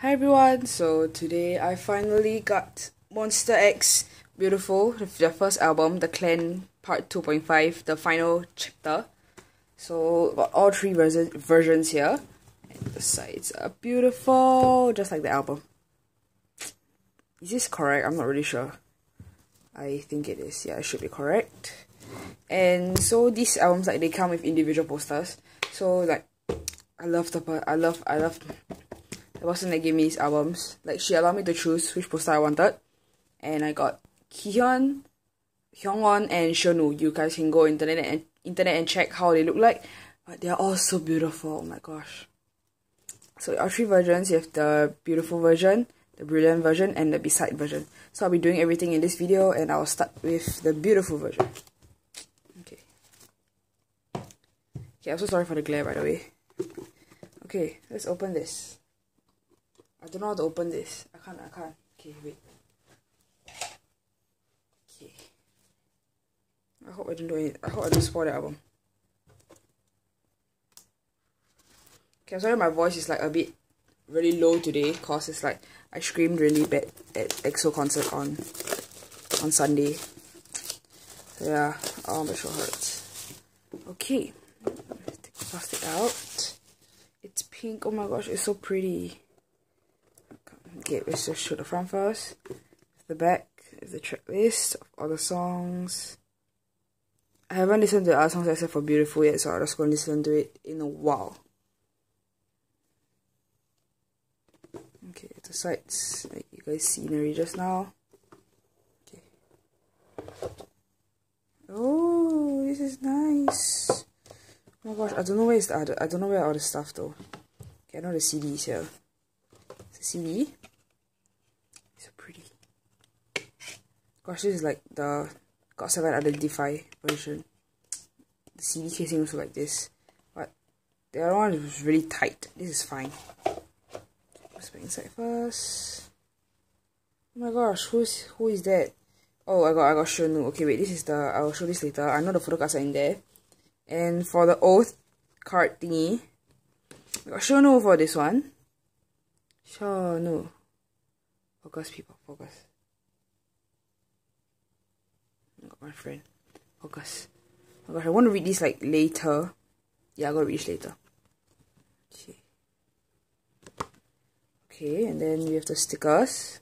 Hi everyone, so today I finally got Monsta X Beautiful, the first album, The Clan Part 2.5, the final chapter. So, got all three version versions here. And the sides are beautiful, just like the album. Is this correct? I'm not really sure. I think it is. Yeah, it should be correct. And so these albums, like, they come with individual posters. So, like, I love the I love I love the person that gave me these albums. Like she allowed me to choose which poster I wanted, and I got Kihyun, Hyungwon, and Shownu. You guys can go internet and internet and check how they look like, but they are all so beautiful. Oh my gosh! So our three versions. You have the beautiful version, the brilliant version, and the beside version. So I'll be doing everything in this video, and I'll start with the beautiful version. Okay. Okay, I'm so sorry for the glare, by the way. Okay, let's open this. I don't know how to open this. I can't, I can't. Okay, wait. Okay. I hope I didn't do it. I hope I didn't spoil the album. Okay, I'm sorry my voice is like a bit really low today because it's like I screamed really bad at EXO concert on on Sunday. So yeah, oh my shoulder hurts. Okay, take the plastic out It's pink. Oh my gosh, it's so pretty. Okay, let's just show the front first. The back is the track list of all the songs. I haven't listened to the other songs except for Beautiful yet, so I'm just going to listen to it in a while. Okay, the sights, like you guys scenery just now. Okay. Oh, this is nice. Oh my gosh, I don't know where is the other, I don't know where all the stuff though. Okay, I know the CDs here. It's a CD. It's so pretty. This is like the GOT7 Identify version. The CD casing also like this. But the other one is really tight. This is fine. Let's put inside first. Oh my gosh, who's who is that? Oh, I got I got Shownu. Okay, wait, this is the I will show this later. I know the photo cards are in there. And for the oath card thingy, I got Shownu for this one. Shownu. Focus, people, focus. I got my friend. Oh, Focus. Oh gosh, I want to read this like later. Yeah, I'm gonna read this later. Okay. Okay, and then we have the stickers.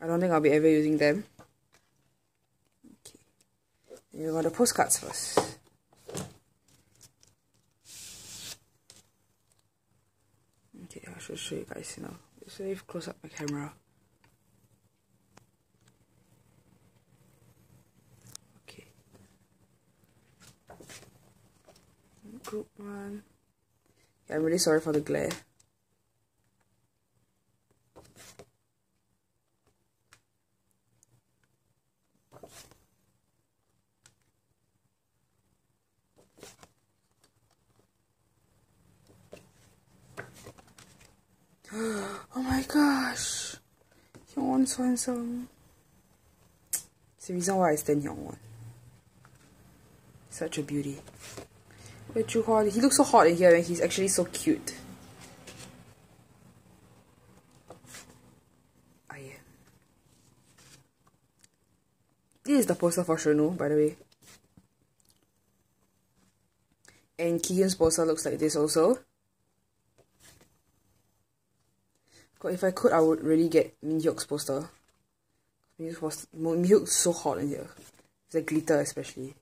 I don't think I'll be ever using them. Okay, you got the postcards first. Okay, I should show you guys now. So if close up my camera. Okay. Group one. Yeah, I'm really sorry for the glare. oh my gosh. Hyungwon so handsome. It's the reason why I stand Hyungwon. Such a beauty. Wait, Juhwa, he looks so hot in here and he's actually so cute. Ah, yeah. This is the poster for Shownu, by the way. And Kihyun's poster looks like this also. If I could, I would really get Minhyuk's poster. Minhyuk's poster, Minhyuk's so hot in here. It's The glitter especially.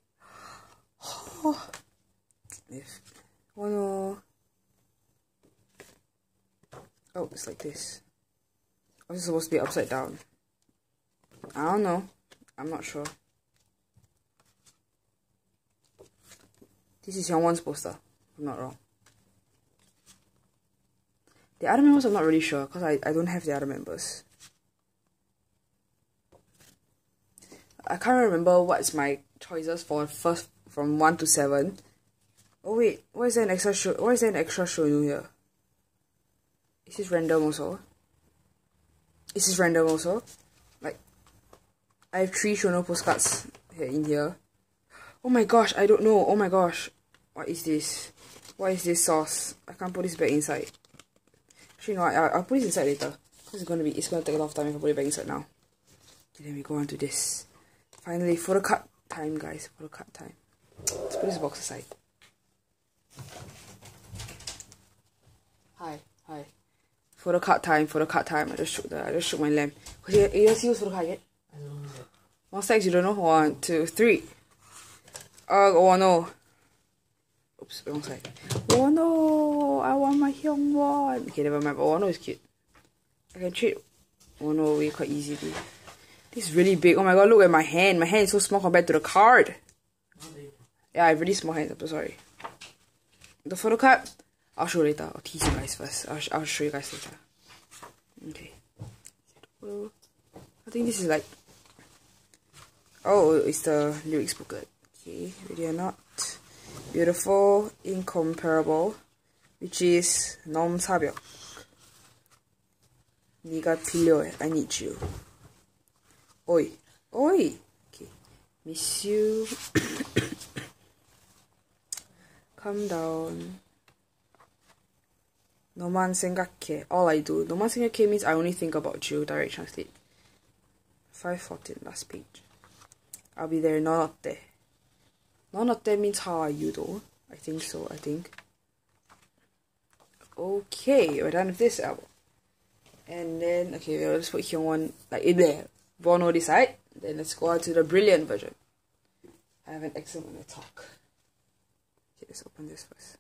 if oh no. Oh, it's like this. Oh, or is it supposed to be upside down? I don't know. I'm not sure. This is Hyungwon's poster. I'm not wrong. The other members I'm not really sure because I, I don't have the other members. I can't remember what's my choices for first from 1 to 7. Oh wait, why is there an extra show why is there an extra show here? Is this random also? Is this random also? Like I have three Shownu postcards here in here. Oh my gosh, I don't know. Oh my gosh. What is this? What is this sauce? I can't put this back inside. Actually, no, I, I'll put this inside later. Because it's gonna be, it's gonna take a lot of time if I put it back inside now. Okay, then we go on to this. Finally, photo cut time, guys. Photo cut time. Let's put this box aside. Hi, hi. Photo cut time, photo cut time. I just shook the, I just shook my lamp. Cause you, you see who's photo cut yet? I don't know. One sex, you don't know? One, two, three. Uh, oh no. Oops, wrong side. Oh no, I want my young one. Okay, never mind. Oh no, is cute. I can treat oh no away quite easily. This is really big. Oh my god, look at my hand. My hand is so small compared to the card. Yeah, I have really small hands. I'm so sorry. The photo card, I'll show later. I'll tease you guys first. I'll, sh- I'll show you guys later. Okay. I think this is like. Oh, it's the lyrics booklet. Okay, ready or not? Beautiful, incomparable, which is 넘사벽. 네가 필요해. I need you. Oi, oi. Okay, miss you. Calm down. 너만 생각해. All I do. 너만 생각해 means I only think about you. Direct translate. 514 last page. I'll be there. 넌 어때? None of them means how are you though. I think so, I think. Okay, we're done with this album. And then, okay, we'll just put here one like in there. Bono this side. Then let's go on to the brilliant version. I have an excellent talk. Okay, let's open this first.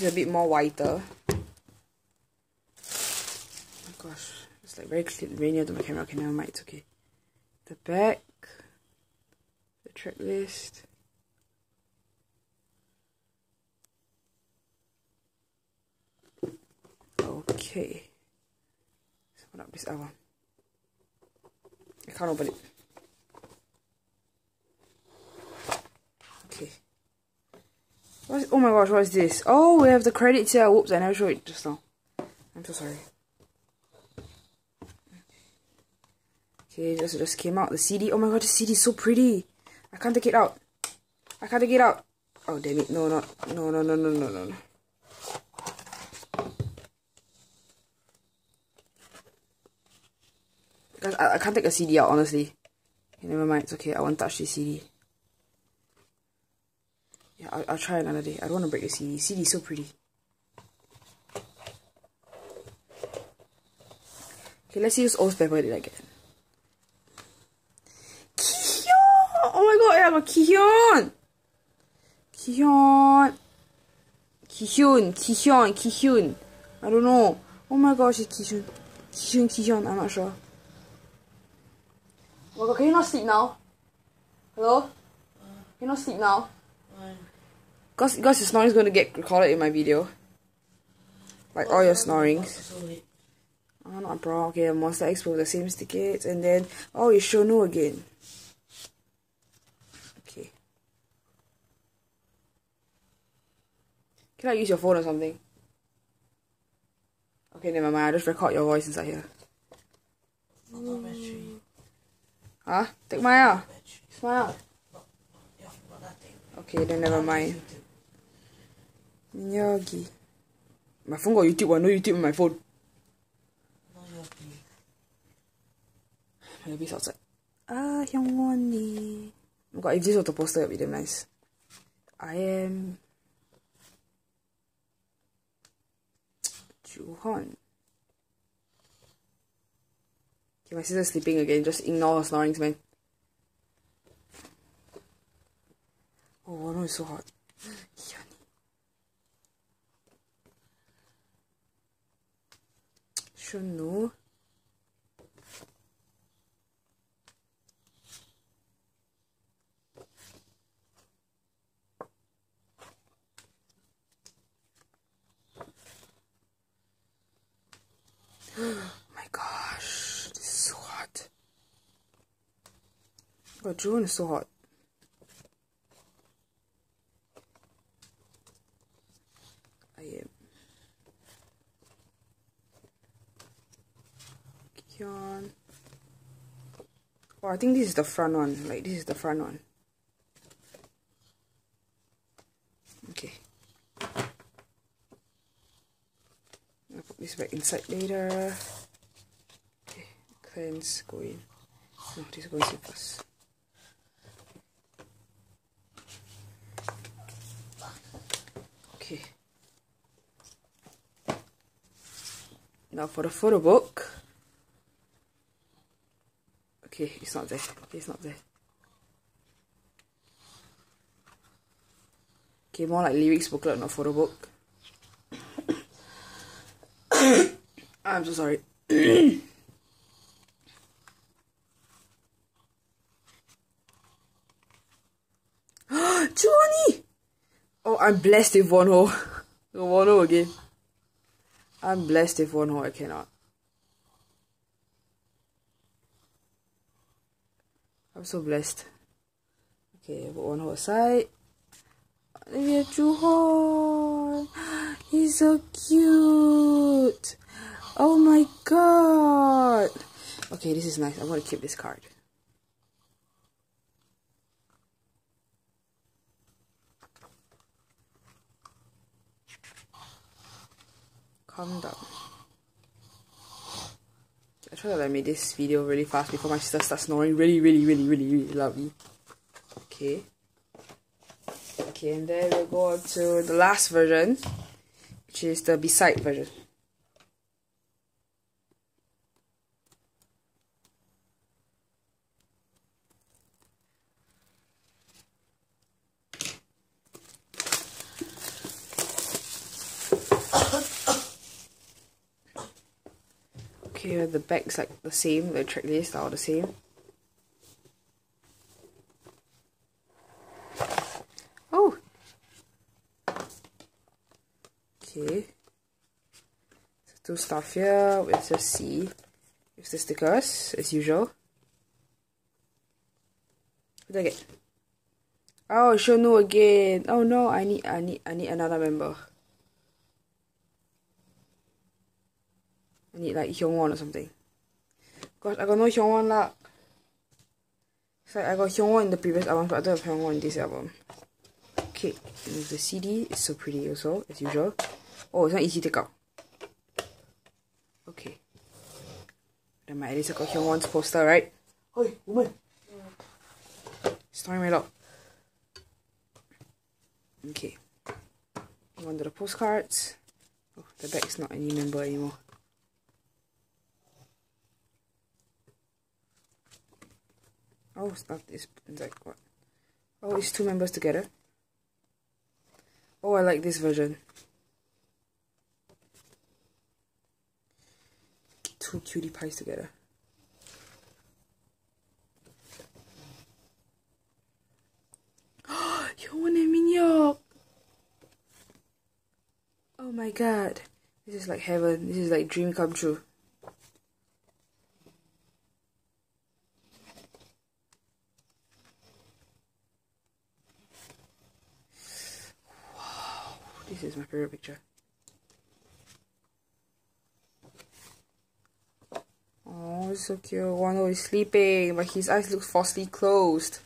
It's a bit more whiter. Oh gosh, it's like very clear, very near to my camera. Okay, never mind, it's okay. The back, the track list. Okay. Let's open up this album. I can't open it. Okay. What is, oh my gosh, what is this? Oh, we have the credits here. Whoops, I never showed it just now. I'm so sorry. Okay, just just came out. The CD. Oh my god, the CD is so pretty. I can't take it out. I can't take it out. Oh damn it! No, not no, no, no, no, no, no. no. Because I, I can't take a CD out, honestly. Okay, never mind, it's okay. I won't touch the CD. I'll, I'll try another day. I don't want to break the CD. CD is so pretty. Okay, let's use O's paper did I get? Kihyun! Oh my god, I have a Kihyun! Kihyun! Kihyun, Kihyun, Kihyun. I don't know. Oh my gosh, it's Kihyun. Kihyun, Kihyun, I'm not sure. Oh my god, can you not sleep now? Hello? Can you not sleep now? Cause, cause your snoring is going to get recorded in my video. Like all your snorings. Oh, ah, not bro. Okay, Monster Expo, the same tickets. And then, oh, it's Shownu again. Okay. Can I use your phone or something? Okay, never mind. I'll just record your voice inside here. Battery. Huh? Take my out. Smile. Yeah, got nothing. Okay, then never mind. Nyogi. My phone got YouTube. I know YouTube on my phone. Maybe it's outside. Ah, Hyungwon Oh god, if this was the poster, it'd be damn nice. I am. Jooheon. Okay, my sister's sleeping again. Just ignore her snorings, man. Oh, no, it's so hot. Oh, June is so hot. I am. Hyun. Oh, I think this is the front one. Like, this is the front one. Okay. I'll put this back inside later. Okay, cleanse, go in. No, this goes in first. Okay. Now for the photo book. Okay, it's not there. It's not there. Okay, more like lyrics booklet, not photo book. I'm so sorry. Johnny! Oh, I'm blessed if Wonho. Wonho again. I'm blessed if Wonho. I cannot. I'm so blessed. Okay, put Wonho aside. Olivia Jooheon. He's so cute. Oh my god. Okay, this is nice. I'm gonna keep this card. calm down. I try to like make this video really fast before my sister starts snoring really, really, really, really, really loudly. Okay. Okay, and then we'll go on to the last version, which is the beside version. Okay, the back's like the same, the track list are the same. Oh! Okay. So two stuff here with the C. With the stickers, as usual. What did I get? Oh, Shownu again. Oh no, I need I need I need another member. I need like Hyungwon or something. Gosh, I got no Hyungwon luck. It's like I got Hyungwon in the previous album, but I don't have Hyungwon in this album. Okay, the CD is so pretty also, as usual. Oh, it's not easy to take out. Okay. Then my at least I got Hyungwon's poster, right? Oi, woman! Stormy my loud. Okay. One of the postcards. Oh, the back is not any member anymore. Oh, it's not this. It's like what? Oh, it's two members together. Oh, I like this version. Two cutie pies together. Oh my god. This is like heaven. This is like dream come true. This is my favorite picture. Oh, so cute. Wonho is sleeping, but his eyes look falsely closed.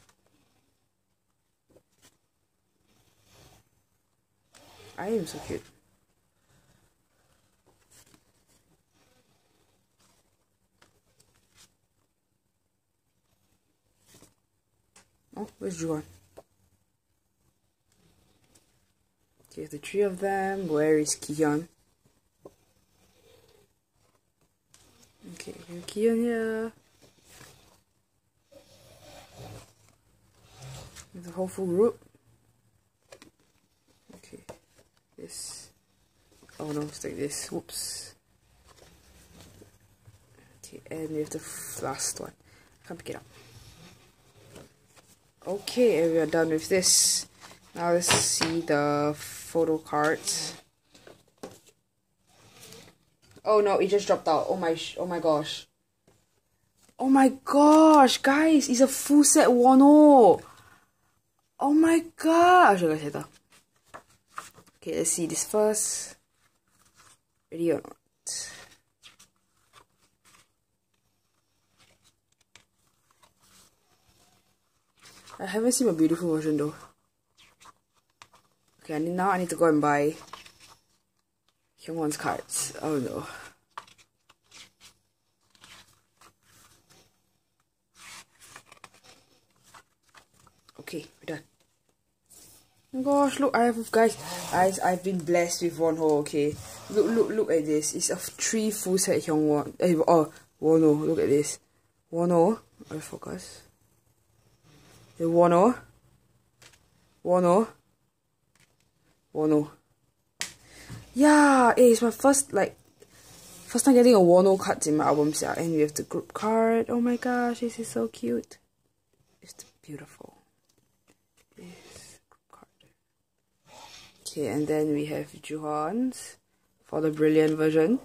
I am so cute. Oh, where's Juan? Okay, the three of them. Where is Kihyun? Here. The whole full group. Okay, this. Oh no, it's like this. Whoops. Okay, and we have the last one. Can't pick it up. Okay, and we are done with this. Now let's see the photo cards. Oh no, it just dropped out. Oh my, oh my gosh. Oh my gosh, guys, it's a full set Wonho. Oh. oh my gosh, Okay, let's see this first. Ready or not? I haven't seen my beautiful version though. Okay, I need, now I need to go and buy Hyungwon's cards. Oh no. Okay, we're done. Oh gosh, look, I have guys, guys, I've been blessed with Wonho, okay. Look, look, look at this. It's a three full set Hyungwon. Eh, oh, Wonho, look at this. Wonho, I focus. The Wonho. Wonho. Wonho. Yeah, it's my first, like, first time getting a Wonho cards in my albums. And we have the group card. Oh my gosh, this is so cute. It's beautiful. Okay, and then we have Jooheon's for the brilliant version.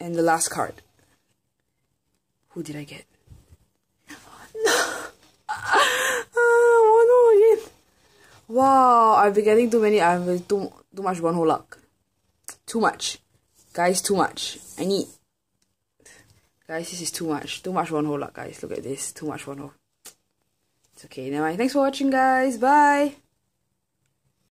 And the last card. Who did I get? No! Ah, again. Wow, I've been getting too many. I've too, too much Wonho luck. Too much. Guys, too much. I need. Guys, this is too much. Too much Wonho luck, guys. Look at this. Too much Wonho. It's okay. Mind. Thanks for watching, guys. Bye.